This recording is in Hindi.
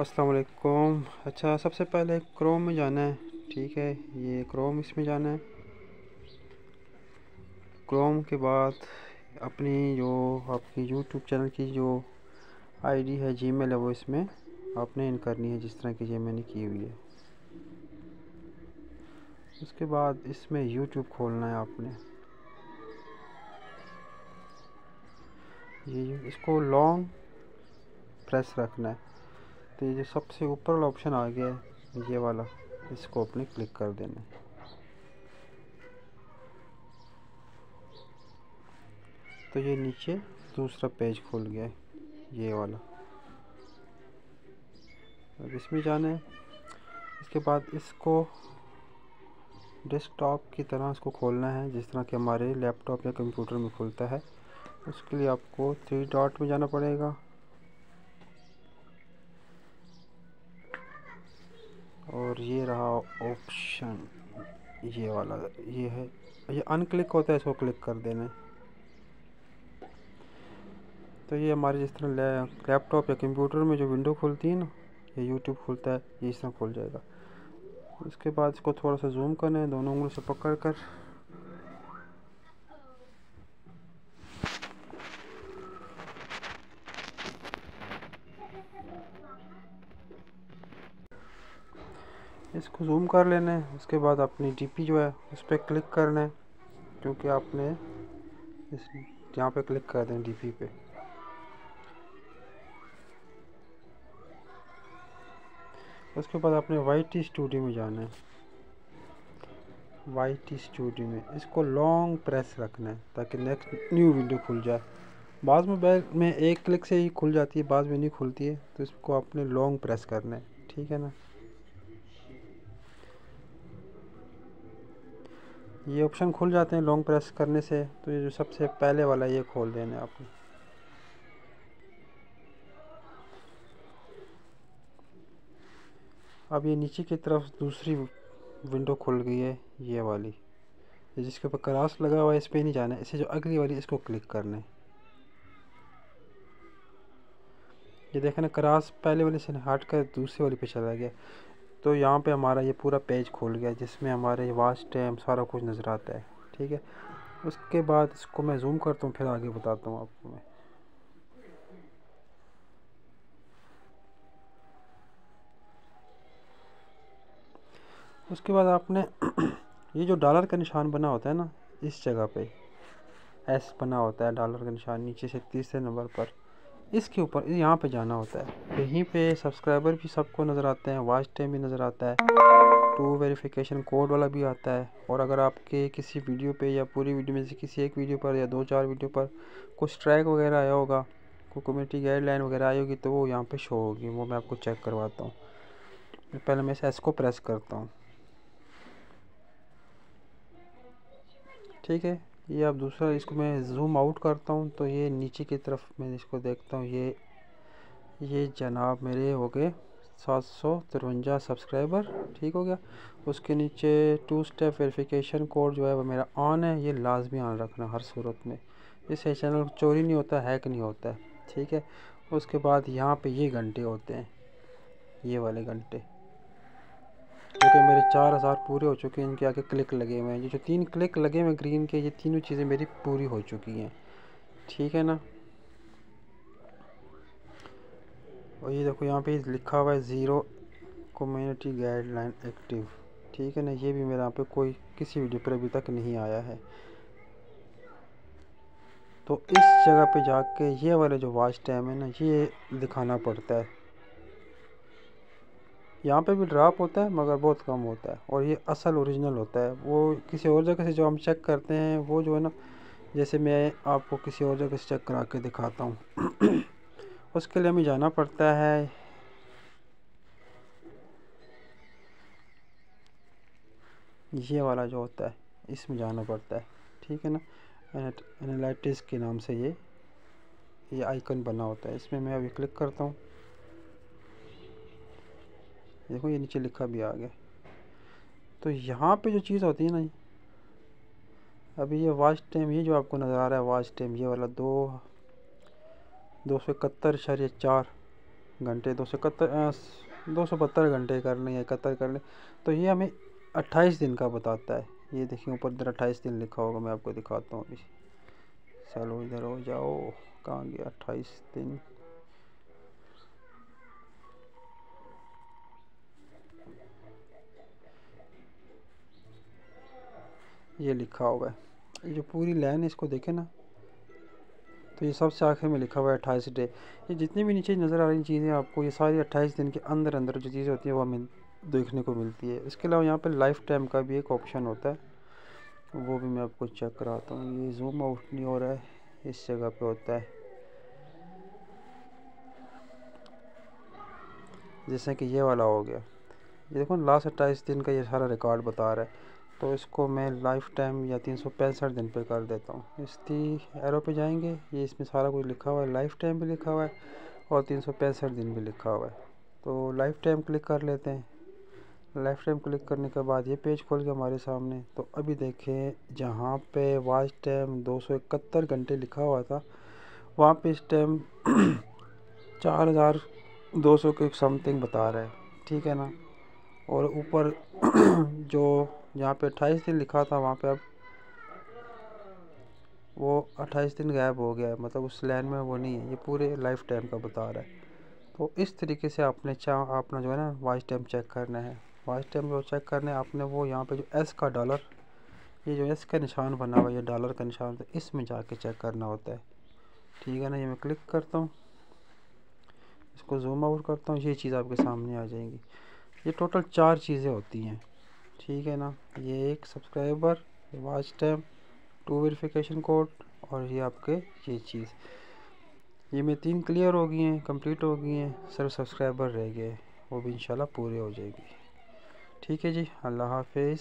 अस्सलाम वालेकुम अच्छा सबसे पहले क्रोम में जाना है। ठीक है, ये क्रोम इसमें जाना है। क्रोम के बाद अपनी जो आपकी यूट्यूब चैनल की जो आईडी है जीमेल है, वो इसमें आपने इन करनी है, जिस तरह की ये मैंने की हुई है। उसके बाद इसमें यूट्यूब खोलना है आपने। ये इसको लॉन्ग प्रेस रखना है। तो ये जो सबसे ऊपर वाला ऑप्शन आ गया है, ये वाला, इसको अपने क्लिक कर देना तो ये नीचे दूसरा पेज खुल गया है, ये वाला। अब इसमें जाना है, इसके बाद इसको डेस्कटॉप की तरह इसको खोलना है, जिस तरह कि हमारे लैपटॉप या कंप्यूटर में खुलता है। उसके लिए आपको थ्री डॉट में जाना पड़ेगा। और ये रहा ऑप्शन ये वाला, ये है। ये अनक्लिक होता है, इसको क्लिक कर देना। तो ये हमारे जिस तरह लैपटॉप या कंप्यूटर में जो विंडो खुलती है ना, ये यूट्यूब खुलता है, ये इस तरह खुल जाएगा। उसके बाद इसको थोड़ा सा जूम करना है, दोनों उंगली से पकड़ कर इसको जूम कर लेना है, उसके बाद अपनी डीपी जो है, उस पर क्लिक करना है, क्योंकि आपने इस, यहाँ पे क्लिक कर दें डीपी पे। उसके बाद आपने वाई टी स्टूडियो में जाना है। वाई टी स्टूडियो में इसको लॉन्ग प्रेस रखना है, ताकि नेक्स्ट न्यू विंडो खुल जाए। बाद में बैग में एक क्लिक से ही खुल जाती है, बाद में नहीं खुलती है तो इसको आपने लॉन्ग प्रेस करना है, ठीक है ना? ये ऑप्शन खुल जाते हैं लॉन्ग प्रेस करने से तो ये जो सबसे पहले वाला ये खोल देना आपने। अब ये नीचे की तरफ़ दूसरी विंडो खुल गई है, ये वाली। जिसके ऊपर क्रॉस लगा हुआ है, इस पर नहीं जाना है, इसे जो अगली वाली इसको क्लिक करना है। ये देखा ना क्रॉस पहले वाले से हट कर, दूसरी वाली पे चला गया। तो यहाँ पे हमारा ये पूरा पेज खोल गया, जिसमें हमारे वाच टाइम सारा कुछ नज़र आता है, ठीक है? उसके बाद इसको मैं जूम करता हूँ, फिर आगे बताता हूँ आपको मैं। उसके बाद आपने ये जो डॉलर का निशान बना होता है ना, इस जगह पे एस बना होता है डॉलर का निशान, नीचे से तीसरे नंबर पर। इसके ऊपर यहाँ पे जाना होता है। यहीं पे सब्सक्राइबर भी सबको नज़र आते हैं वाच टाइम भी नज़र आता है। टू वेरिफिकेशन कोड वाला भी आता है। और अगर आपके किसी वीडियो पे या पूरी वीडियो में से किसी एक वीडियो पर या दो चार वीडियो पर कुछ ट्रैक वगैरह आया होगा, कोई कम्युनिटी गाइडलाइन वगैरह आई होगी तो वो यहाँ पे शो होगी। वो मैं आपको चेक करवाता हूँ। पहले मैं इस को प्रेस करता हूँ। ठीक है? ये अब दूसरा इसको मैं जूम आउट करता हूँ तो ये नीचे की तरफ़ मैं इसको देखता हूँ। ये ये जनाब मेरे हो गए सात सौ तिरवंजा सब्सक्राइबर ठीक हो गया। उसके नीचे टू स्टेप वेरिफिकेशन कोड जो है वो मेरा ऑन है, ये लाजमी ऑन रखना हर सूरत में। इससे चैनल चोरी नहीं होता हैक नहीं होता है ठीक है। उसके बाद यहाँ पे ये घंटे होते हैं, ये वाले घंटे। क्योंकि मेरे चार हज़ार पूरे हो चुके हैं, इनके आगे क्लिक लगे हुए हैं। ये जो तीन क्लिक लगे हुए ग्रीन के, ये तीनों चीज़ें मेरी पूरी हो चुकी हैं। ठीक है ना? और ये देखो, यहाँ पे लिखा हुआ है ज़ीरो कम्युनिटी गाइडलाइन एक्टिव ठीक है ना? ये भी मेरे यहाँ पे कोई किसी वीडियो पर अभी तक नहीं आया है। तो इस जगह पे जाके ये वाले जो वॉच टाइम है ना, ये दिखाना पड़ता है। यहाँ पे भी ड्राप होता है, मगर बहुत कम होता है। और ये असल ओरिजिनल होता है। वो किसी और जगह से जो हम चेक करते हैं, वो जो है ना, जैसे मैं आपको किसी और जगह से चेक करा के दिखाता हूँ। उसके लिए हमें जाना पड़ता है। ये वाला जो होता है, इसमें जाना पड़ता है। ठीक है ना? एनालिटिस के नाम से ये ये आइकन बना होता है। इसमें मैं अभी क्लिक करता हूँ। देखो ये नीचे लिखा भी आ गया। तो यहाँ पे जो चीज़ होती है ना अभी ये वाच टाइम ये जो आपको नज़र आ रहा है वाच टाइम ये वाला दो दो सौ इकहत्तर शरीय चार घंटे, दो सौ इकहत्तर दो सौ बहत्तर घंटे कर लें या इकहत्तर कर लें तो ये हमें अट्ठाईस दिन का बताता है। ये देखिए ऊपर इधर अट्ठाईस दिन लिखा होगा, मैं आपको दिखाता हूँ अभी। चलो इधर हो जाओ, कहाँ गया अट्ठाईस दिन? ये लिखा हुआ है जो पूरी लाइन है, इसको देखें ना। तो ये सबसे आखिर में लिखा हुआ है, अट्ठाईस डे। ये जितनी भी नीचे नज़र आ रही चीज़ें आपको, ये सारी अट्ठाईस दिन के अंदर अंदर जो चीज़ें होती हैं, वो हमें देखने को मिलती है। इसके अलावा यहाँ पर लाइफ टाइम का भी एक ऑप्शन होता है। वो भी मैं आपको चेक कराता हूँ। ये जूम आउट नहीं हो रहा है, इस जगह पे होता है। जैसे कि ये वाला हो गया। ये देखो लास्ट अट्ठाईस दिन का ये सारा रिकॉर्ड बता रहा है। तो इसको मैं लाइफ टाइम या तीन सौ पैंसठ दिन पे कर देता हूँ। इसकी एरो पे जाएँगे, ये इसमें सारा कुछ लिखा हुआ है, लाइफ टाइम भी लिखा हुआ है और तीन सौ पैंसठ दिन भी लिखा हुआ है। तो लाइफ टाइम क्लिक कर लेते हैं। लाइफ टाइम क्लिक करने के बाद ये पेज खोल के हमारे सामने। तो अभी देखें, जहाँ पे वाच टाइम दो सौ इकहत्तर घंटे लिखा हुआ था, वहाँ पे इस टाइम चार हज़ार दो सौ के समथिंग बता रहा है। ठीक है ना? और ऊपर जो जहाँ पे अट्ठाईस दिन लिखा था वहाँ पे अब वो अट्ठाईस दिन गायब हो गया है। मतलब उस लाइन में वो नहीं है। ये पूरे लाइफ टाइम का बता रहा है। तो इस तरीके से आपने चाह अपना जो है ना वॉच टाइम चेक करना है। वॉच टाइम जो चेक करना है आपने वो यहाँ पे जो एस का डॉलर, ये जो एस का निशान बना हुआ है, ये डॉलर का निशान तो इसमें जाके चेक करना होता है। ठीक है ना? ये मैं क्लिक करता हूँ। इसको जूम आउट करता हूँ। ये चीज़ आपके सामने आ जाएँगी। ये टोटल चार चीज़ें होती हैं। ठीक है ना? ये एक subscriber watch time two verification code और ये आपके ये चीज़। ये में तीन क्लियर हो गई हैं कंप्लीट हो गई हैं सर सब्सक्राइबर रह गए, वो भी इंशाल्लाह पूरे हो जाएगी। ठीक है जी? अल्लाह हाफिज़।